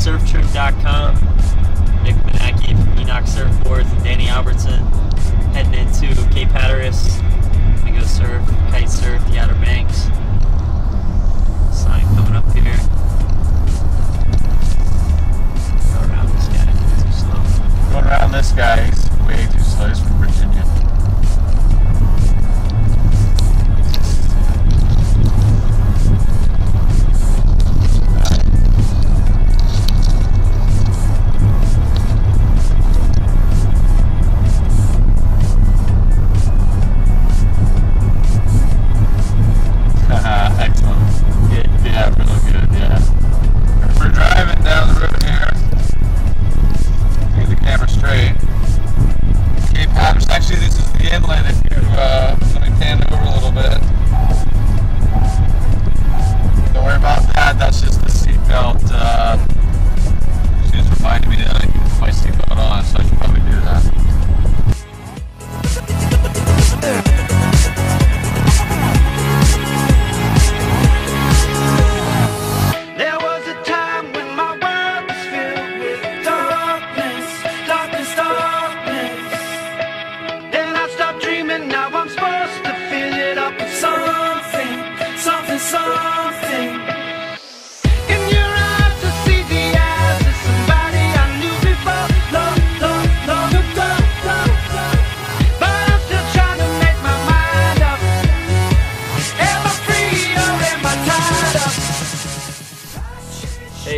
EnochSurfTour.com. Nick Benacki from Enoch Surfboards and Danny Albertson heading into Cape Hatteras. Gonna go surf, kite surf, the Outer Actually, this is the inlet if you, uh, let me pan over a little bit.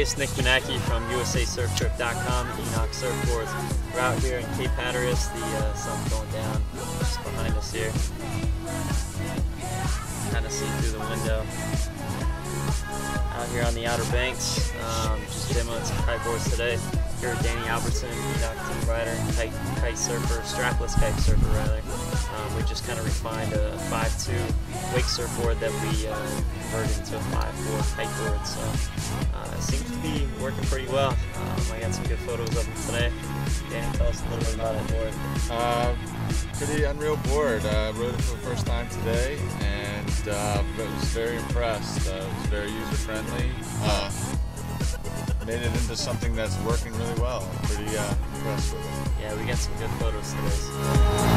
It's Nick Benacki from USASurfTrip.com Enoch Surfboards. We're out here in Cape Hatteras. The uh, sun's going down just behind us here. Kind of see through the window. Out here on the Outer Banks, um, just demoing some kiteboards today. Here with Danny Albertson, Enoch team rider, kite, kite surfer, strapless kite surfer rather. Um, we just kind of refined a 5.2 wake surfboard that we uh, converted into a 5.4 kiteboard. So be working pretty well. Um, I got some good photos of them today. Danny, tell us a little bit about it, board. Uh, pretty unreal board. Uh, rode it for the first time today, and uh, was very impressed. Uh, it was very user friendly. Uh, made it into something that's working really well. I'm pretty uh, impressed with it. Yeah, we got some good photos today.